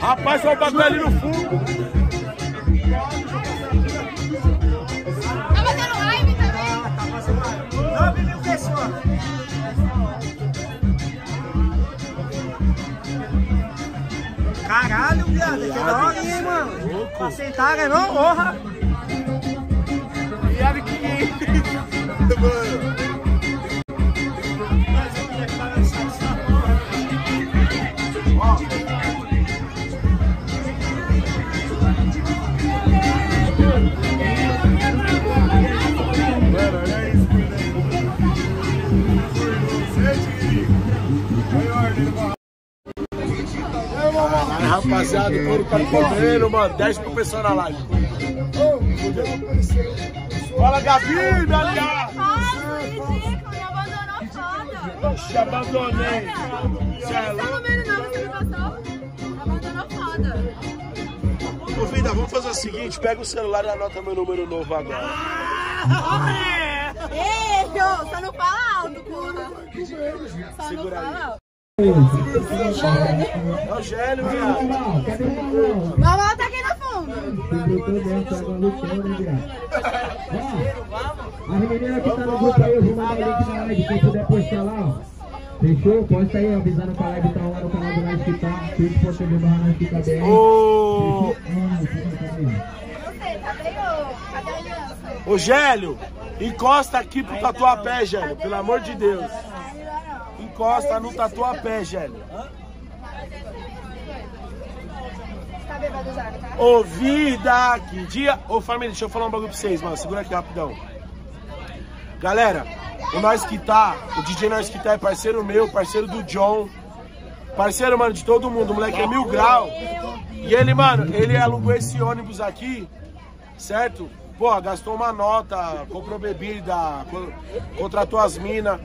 Rapaz, olha o bagulho ali no fundo. Tá fazendo live também? 9 mil pessoas. Caralho, viado, que da hora, hein, mano? Pra sentar, né, não? E olha que... Caralho, rapaziada, couro tá comendo, mano. 10 pro pessoal na live. Fala, Gabi, foda. Te abandonei. Cê é tá louco? você. Ô, vida, vamos fazer o seguinte: pega o celular e anota meu número novo agora. Ei, ô, só não fala alto, porra. Só não aí. fala alto. O Gélio, viado. Mamãe tá aqui no fundo. As meninas que tá no grupo aí, eu vou mandar o link na live. Quem puder postar lá, ó. Fechou? Posta aí, avisando que a live tá lá no canal do Nós tá. twitch.tv barra Nós tá BR. Ô, ô, Gélio, encosta aqui pro tatuapé, Gélio, pelo amor de Deus. Encosta no tatuapé, Gélio. Tá bêbado já, tá? Ô, vida, que dia. Ô, família, deixa eu falar um bagulho pra vocês, mano. Segura aqui rapidão. Galera, o Nós Que Tá, o DJ Nós Que Tá é parceiro meu, parceiro do John. Parceiro, mano, de todo mundo. O moleque é mil grau. E ele, mano, ele alugou esse ônibus aqui, certo? Pô, gastou uma nota, comprou bebida, co- contratou as minas.